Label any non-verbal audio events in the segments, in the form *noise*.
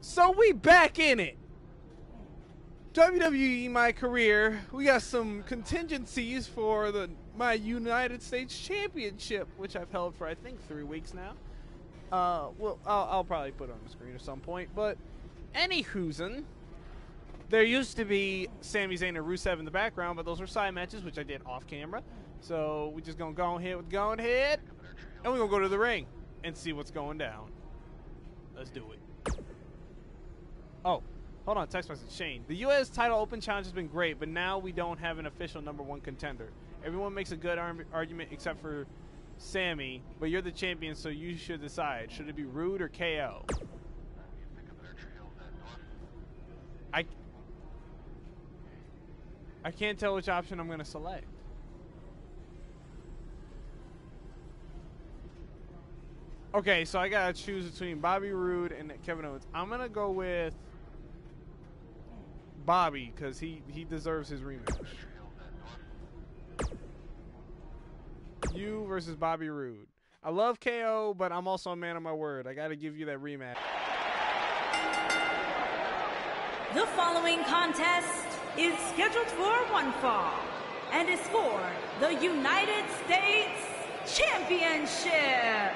So we back in it. WWE my career. We got some contingencies for the my United States Championship, which I've held for I think three weeks now. Uh, well, I'll, I'll probably put it on the screen at some point. But any whoozin, there used to be Sami Zayn and Rusev in the background, but those were side matches, which I did off camera. So we just gonna go ahead with going ahead, and we're gonna go to the ring and see what's going down. Let's do it. Oh, hold on. Text message. Shane. The U.S. title open challenge has been great, but now we don't have an official number one contender. Everyone makes a good ar- argument except for Sami, but you're the champion, so you should decide. Should it be Roode or KO? I, I can't tell which option I'm going to select. Okay, so I gotta choose between Bobby Roode and Kevin Owens. I'm gonna go with Bobby because he he deserves his rematch. You versus Bobby Roode. I love KO, but I'm also a man of my word. I gotta give you that rematch. The following contest is scheduled for one fall and is for the United States Championship.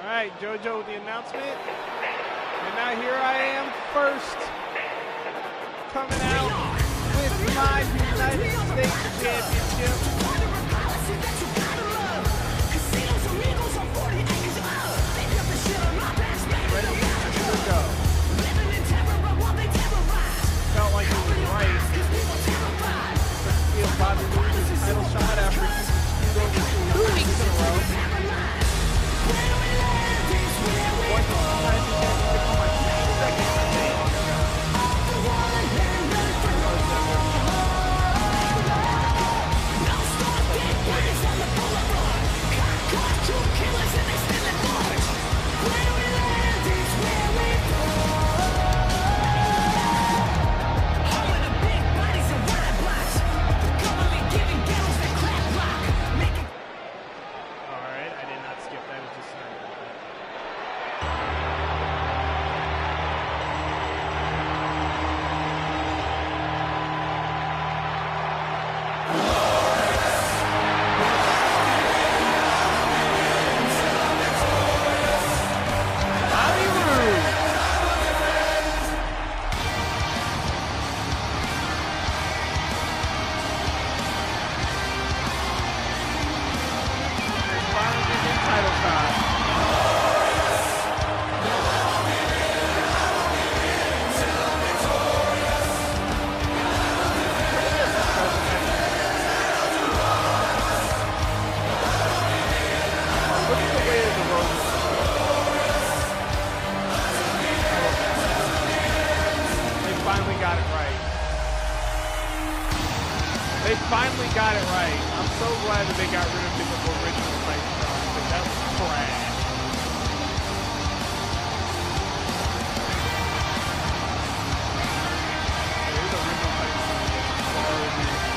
All right, JoJo with the announcement. And now here I am first coming out with my United States Championship. They finally got it right. I'm so glad that they got rid of the original Titan that was trash. Original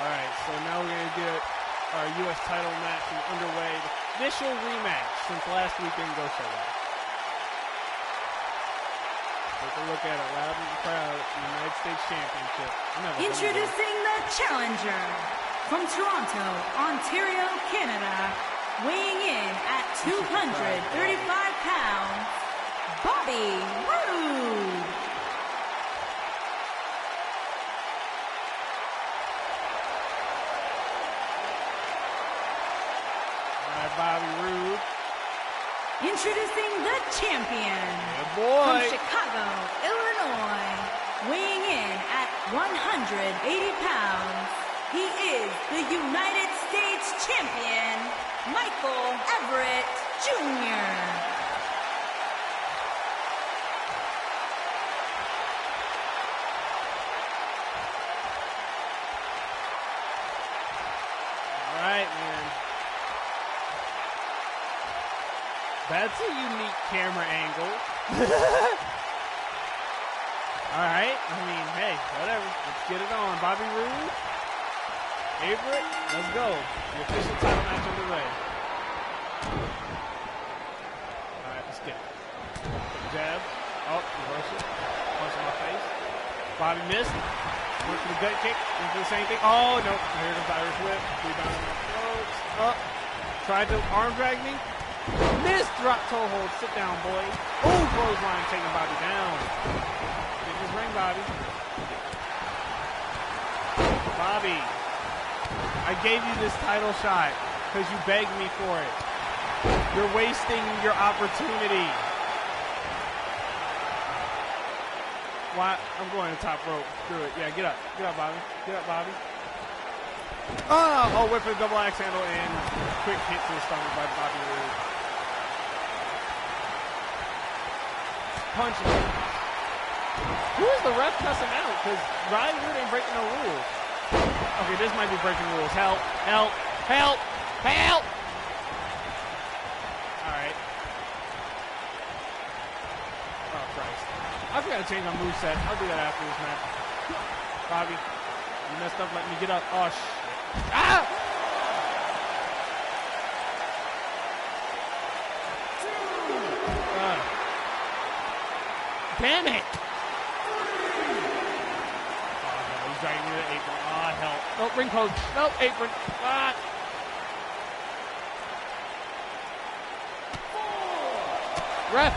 Alright, so now we're gonna get our US title match underway. The official rematch since last week didn't go so well. Take a look at it, loud and proud, the United States Championship. I'm never gonna Introducing the challenger from Toronto, Ontario, Canada, weighing in at 235 pounds, Bobby Roode. Alright, Bobby Roode. Introducing the champion Good from. Chicago, Illinois, weighing in at 180 pounds, he is the United States Champion, Michael Everett Jr. All right, man. That's a unique camera angle. *laughs* All right. I mean, hey, whatever. Let's get it on. Bobby Roode, Everett, let's go. The official title match underway. All right, let's get it. Jab. Oh, reversal. Punch in my face. Bobby missed. Went for the gut kick. Went for the same thing. Oh, no. Here comes the Irish whip. Rebound on my throats. Up. Tried to arm drag me. Missed drop toe hold. Sit down, boy. Oh, clothesline taking Bobby down. Get his ring, Bobby. Bobby, I gave you this title shot because you begged me for it. You're wasting your opportunity. Why? I'm going to top rope. Screw it. Yeah, get up. Get up, Bobby. Get up, Bobby. Oh, oh, whip the double axe handle and quick hit to the stomach by Bobby Roode. Punch him. Who is the ref cussing out? Because Riley Roode ain't breaking no rules. Okay, this might be breaking rules. Help, help, help, help! Alright. Oh, Christ. I forgot to change my moveset. I'll do that after this match. Bobby, you messed up. Let me get up. Oh, shit. Ah! Uh. Damn it! Oh, no, he's dragging me the apron. Ah, help. Nope, ring post. Nope, apron. Ah! Ref!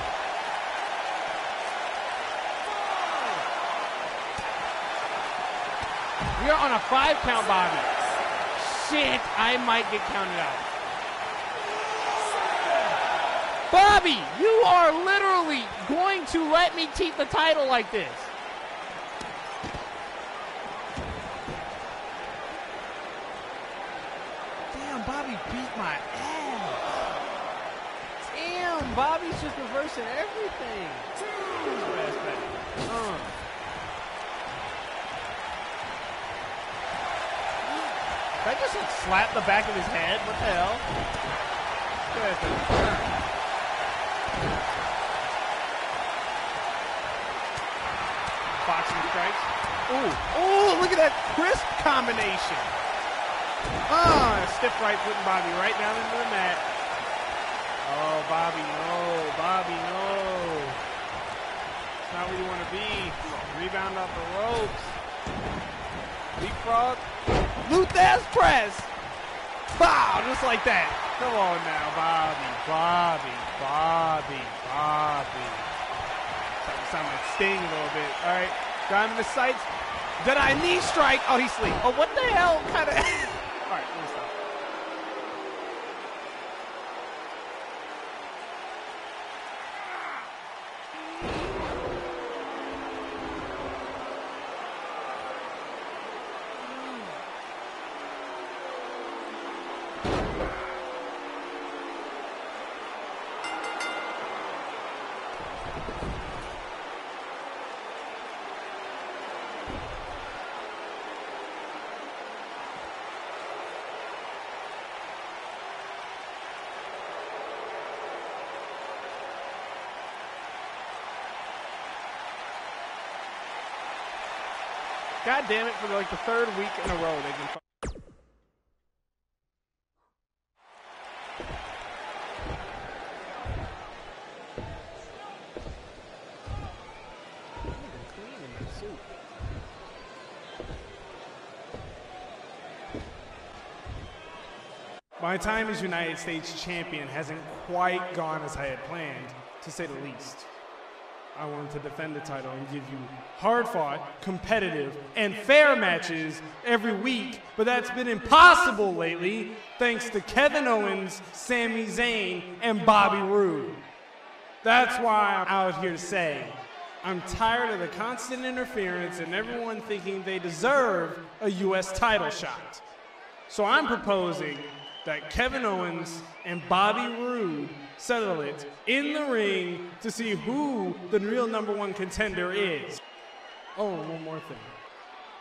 We are on a five count, Bobby. Shit, I might get counted out. Bobby, you are literally to let me keep the title like this. Damn, Bobby beat my ass. Damn, Bobby's just reversing everything. Uh. Did I just like slap the back of his head? What the hell? Look at that. Strikes. Ooh, ooh, look at that crisp combination. Ah, stiff right putting Bobby right down into the mat. Oh, Bobby, no, Bobby, no. It's not where you want to be. Rebound off the ropes. Leapfrog. Lou Thesz press. Bow, just like that. Come on now, Bobby, Bobby, Bobby, Bobby. Sound like Sting a little bit. All right, got him in the sights. Did I knee strike? Oh, he's asleep. Oh, what the hell? Kind of. *laughs* All right, let me stop. God damn it! For like the third week in a row, they've been. My time as United States champion hasn't quite gone as I had planned, to say the least. I wanted to defend the title and give you hard fought, competitive, and fair matches every week, but that's been impossible lately thanks to Kevin Owens, Sami Zayn, and Bobby Roode. That's why I'm out here to say I'm tired of the constant interference and everyone thinking they deserve a U.S. title shot. So I'm proposing that Kevin Owens and Bobby Roode settle it in the ring to see who the real number one contender is. Oh, one more thing.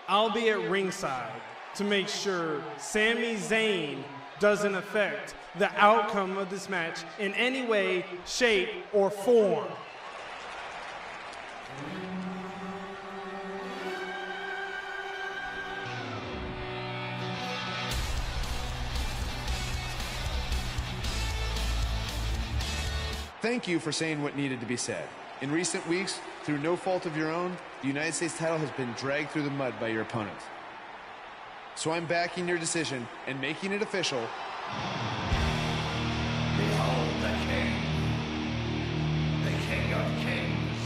I'll be at ringside to make sure Sami Zayn doesn't affect the outcome of this match in any way, shape, or form. Thank you for saying what needed to be said. In recent weeks, through no fault of your own, the United States title has been dragged through the mud by your opponent. So I'm backing your decision and making it official. Behold the king. The king of kings.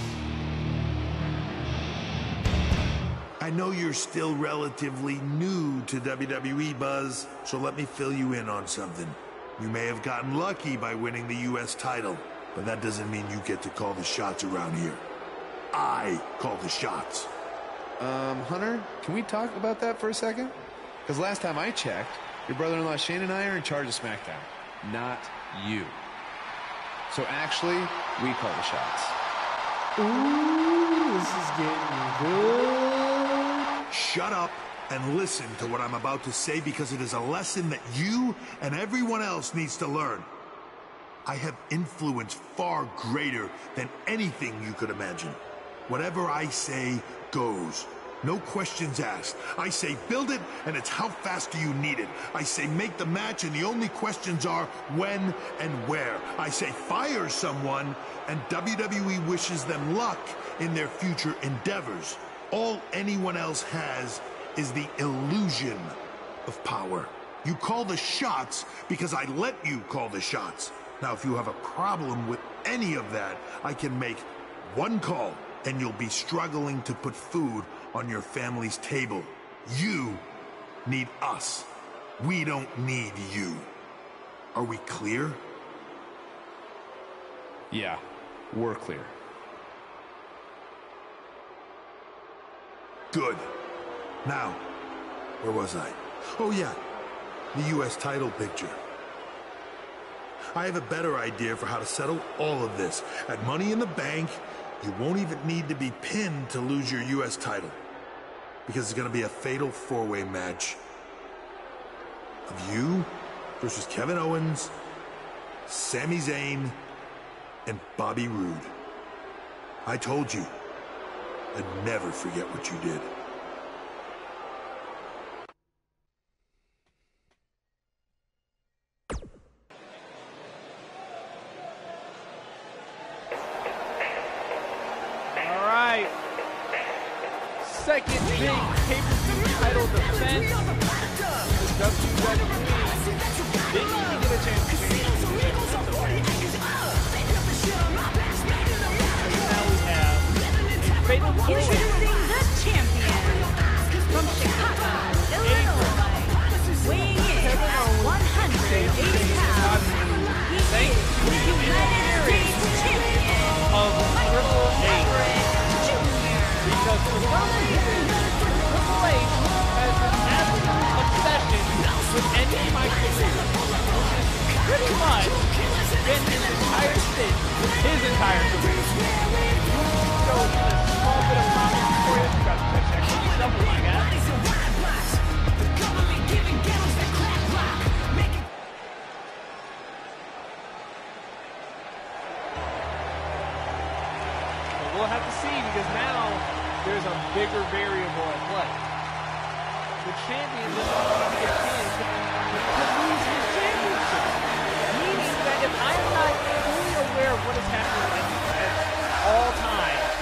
I know you're still relatively new to WWE, Buzz, so let me fill you in on something. You may have gotten lucky by winning the U.S. title, but that doesn't mean you get to call the shots around here. I call the shots. Um, Hunter, can we talk about that for a second? Because last time I checked, your brother-in-law Shane and I are in charge of SmackDown, not you. So actually, we call the shots. Ooh, this is getting good. Shut up and listen to what I'm about to say because it is a lesson that you and everyone else needs to learn. I have influence far greater than anything you could imagine. Whatever I say goes. No questions asked. I say build it, and it's how fast do you need it. I say make the match, and the only questions are when and where. I say fire someone, and WWE wishes them luck in their future endeavors. All anyone else has is the illusion of power. You call the shots because I let you call the shots. Now, if you have a problem with any of that, I can make one call and you'll be struggling to put food on your family's table. You need us. We don't need you. Are we clear? Yeah, we're clear. Good. Now, where was I? Oh, yeah. The U.S. title picture. I have a better idea for how to settle all of this. At Money in the Bank, you won't even need to be pinned to lose your U.S. title. Because it's going to be a fatal four-way match of you versus Kevin Owens, Sami Zayn, and Bobby Roode. I told you, I'd never forget what you did. There's a bigger variable at play. The champion doesn't want to get pinned to lose his championship. Meaning that if I'm not fully aware of what is happening at, all times,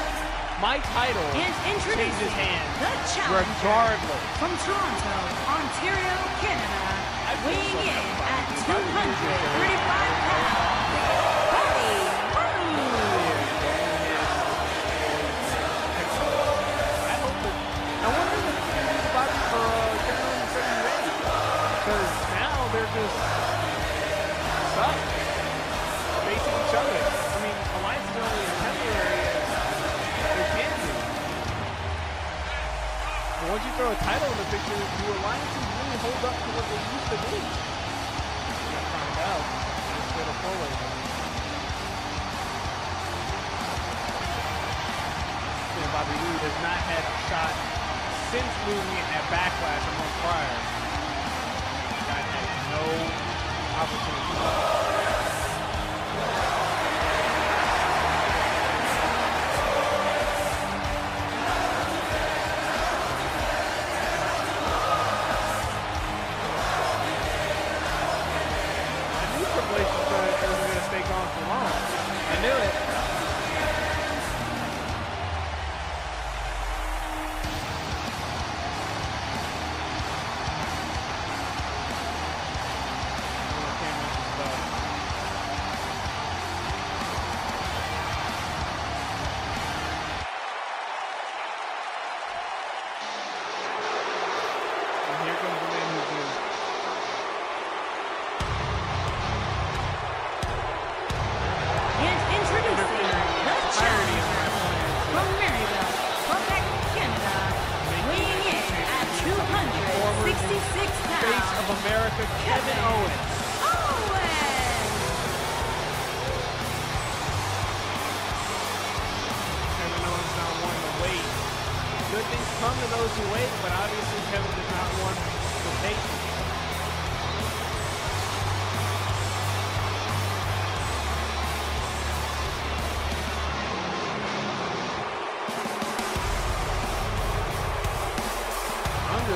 my title introducing changes hands the challenger regardless. from Toronto, Ontario, Canada, weighing in at 235 pounds, just suck facing each other. I mean, alliances are only temporary they can be. But once you throw a title in the picture, do alliances really hold up to what they used to be? We're gonna find out. Let's go to. Bobby Lee has not had a shot since losing it at Backlash a month prior. No opportunity.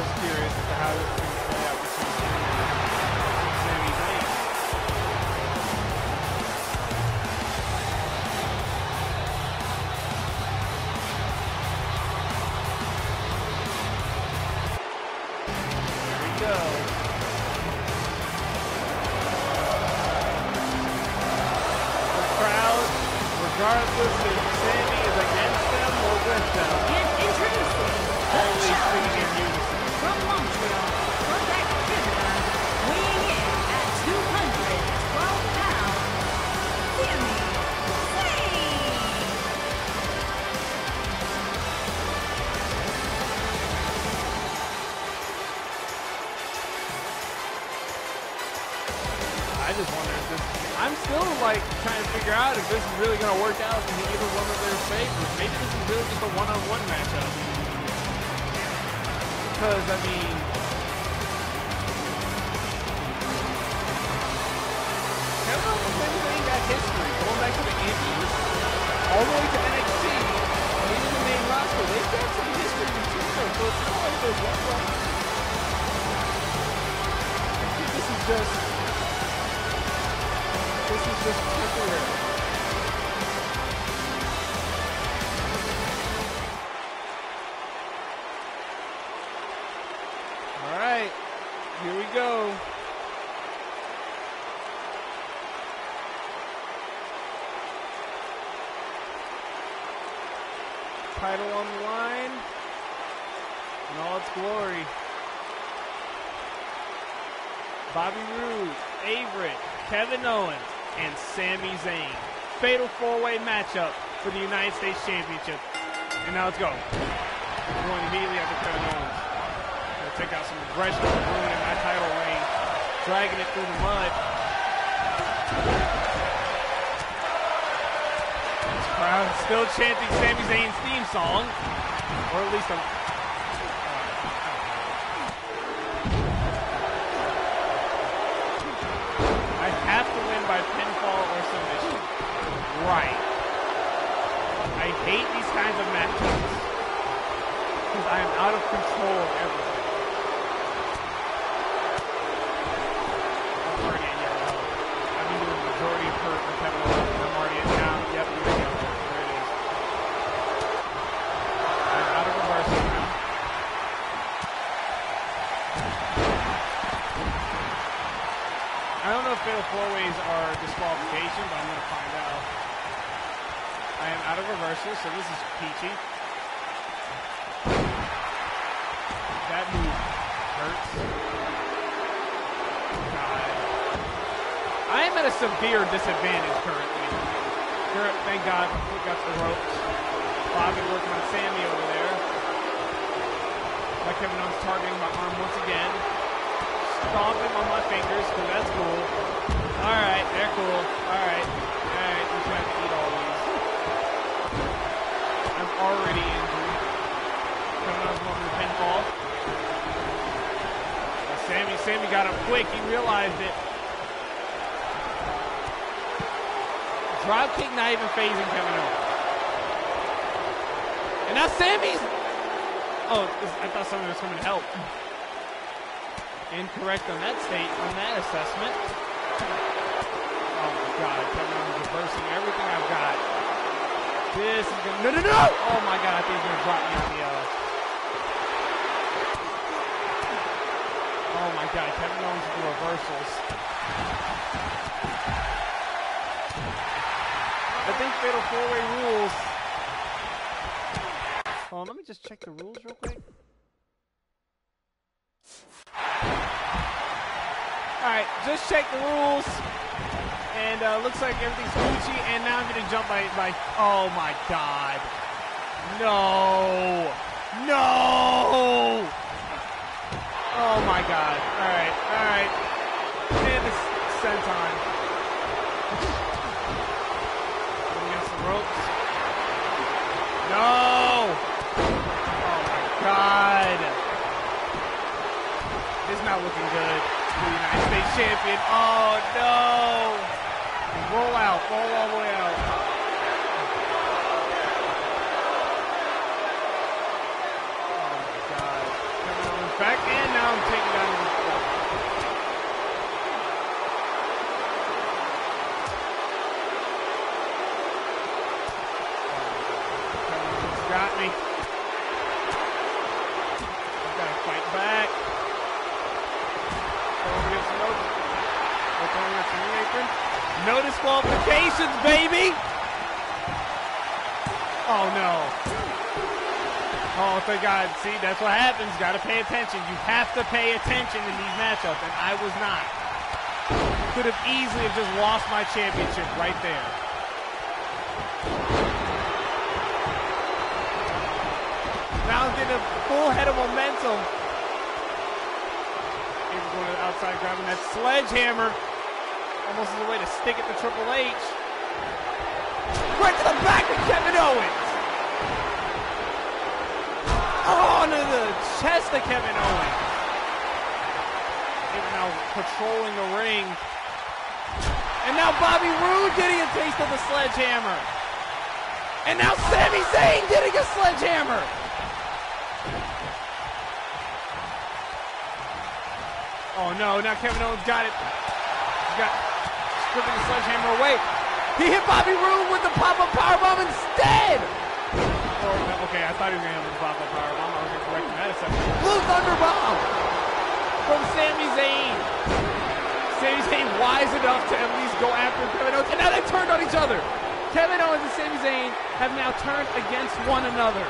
Just curious as to how I just wonder if this. I'm still like trying to figure out if this is really going to work out in either one of their favors. Maybe this is really just a one-on-one matchup. Because I mean, Kevin Owens Sami Zayn got history going back to the Indies, all the way to NXT, and even the main roster. They've got some history between them, so it's not like one. one. I think this is just. This is just temporary. All right, here we go. Title on the line in all its glory. Bobby Roode, Everett, Kevin Owens, and Sami Zayn. Fatal four-way matchup for the United States Championship. And now let's go. Going immediately after Kevin Owens. Gonna take out some aggression from in my title reign. Dragging it through the mud. This crowd still chanting Sami Zayn's theme song. Or at least a Right. I hate these kinds of matchups because I am out of control of everything. I'm already at yellow. I've been doing the majority of hurt for Kevin Owens. I'm already at down. Yep, you're at yellow. There it is. I'm out of reversal now. I don't know if fatal four ways are disqualification, but I'm going to find out. I am out of reversal, so this is peachy. That move hurts. God. I am at a severe disadvantage currently. Here, thank God we got the ropes. Bobby working on Sami over there. Kevin Owens targeting my arm once again. Stomping on my fingers, because that's cool. Alright, they're cool. Alright. Alright, we trying to eat all these. I'm already injured. Kevin Owens going to the pinfall. Sami, got up quick. He realized it. Drop kick not even phasing Kevin Owens. And now Sami's. Oh, I thought someone was coming to help. Incorrect on that state, on that assessment. Oh my God, Kevin Owens reversing everything I've got. This is gonna. No, no, no! Oh my God, I think he's gonna drop me on the. Uh, Oh my god, Kevin Owens with the reversals. I think Fatal 4-Way rules. Oh, let me just check the rules real quick. Alright, just check the rules. And uh, looks like everything's Gucci. And now I'm getting jumped by, by. Oh my god. No. No. Oh my god. Alright, alright. And it's senton. Against the ropes. No! Oh my god. It's not looking good. The United States champion. Oh no! Roll out. Roll all the way out. Oh, back, taking down the Got me. Gotta fight back. No disqualifications, baby! Oh no. Thank God. See, that's what happens. Got to pay attention. You have to pay attention in these matchups, and I was not. Could have easily have just lost my championship right there. Now I'm getting a full head of momentum. He's going to the outside, grabbing that sledgehammer. Almost as a way to stick it to Triple H. Right to the back of Kevin Owens. Oh, into the chest of Kevin Owens. He's now patrolling the ring. And now Bobby Roode getting a taste of the sledgehammer. And now Sami Zayn getting a sledgehammer. Oh no, now Kevin Owens got it. He's got stripping the sledgehammer away. He hit Bobby Roode with the pop-up powerbomb instead. Oh, okay, I thought he was going to have the pop-up powerbomb. I was going to correct him that a second. Blue Thunder Bomb from Sami Zayn. Sami Zayn wise enough to at least go after Kevin Owens. And now they turned on each other. Kevin Owens and Sami Zayn have now turned against one another.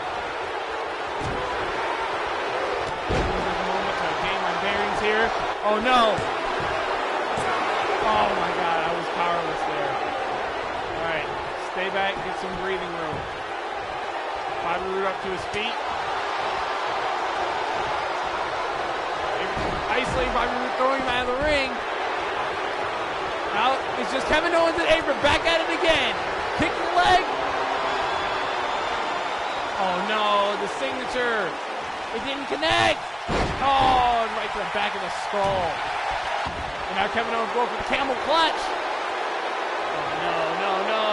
There's a moment to gain my bearings here. Oh no. Oh my god, I was powerless there. Alright, stay back, get some breathing room. Bobby Roode up to his feet. Isolating Roode, throwing him out of the ring. Now it's just Kevin Owens and Apron back at it again. Kick the leg. Oh no, the signature. It didn't connect. Oh, right to the back of the skull. And now Kevin Owens going for the camel clutch. Oh no, no, no.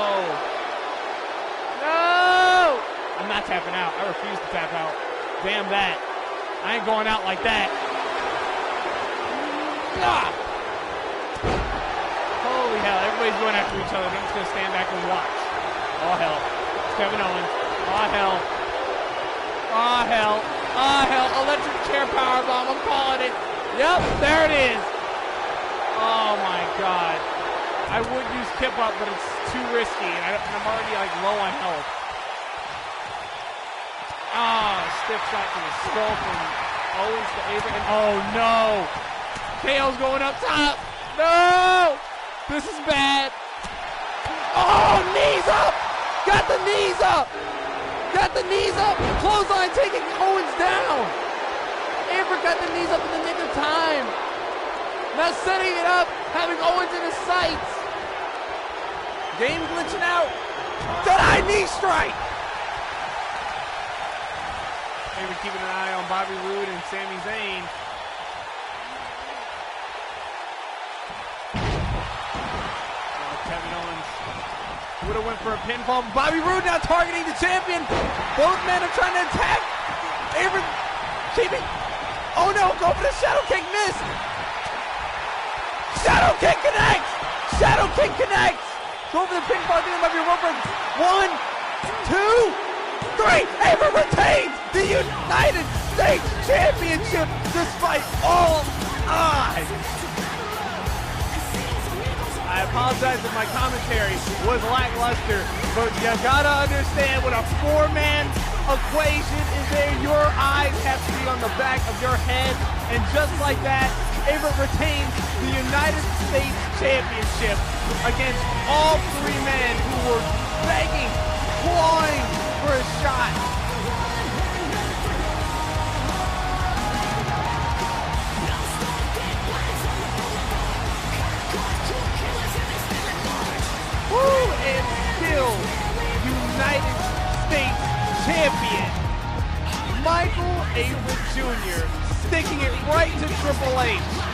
No! I'm not tapping out. I refuse to tap out. Damn that. I ain't going out like that. Holy hell, everybody's going after each other. I'm just going to stand back and watch. Oh, hell. It's Kevin Owens. Oh, hell. Oh, hell. Oh, hell. Electric chair power bomb. I'm calling it. Yep, there it is. Oh, my God. I would use Kip Up, but it's too risky, and, I, am already, like, low on health. Oh, stiff shot to the skull from Owens to Abraham. Oh, no. KO's going up top. No! This is bad. Oh, knees up! Got the knees up! Got the knees up! Clothesline taking Owens down! Amber got the knees up in the nick of time. Now setting it up, having Owens in his sights. Game glitching out. Dead knee strike. Maybe keeping an eye on Bobby Roode and Sami Zayn. Kevin Owens would have went for a pinfall. Bobby Roode now targeting the champion. Both men are trying to attack. Avery keeping. Oh no, go for the shadow kick, miss. Shadow kick connects. Shadow kick connects. Go for the pinfall. I think it might be. One, two, three. Retains the United States Championship despite all odds. I apologize if my commentary was lackluster, but you gotta understand what a four-man equation is there. Your eyes have to be on the back of your head, and just like that, Everett retains the United States Championship against all three men who were begging, clawing for a shot. Woo! And still United States champion. Michael Avery Jr. sticking it right to Triple H.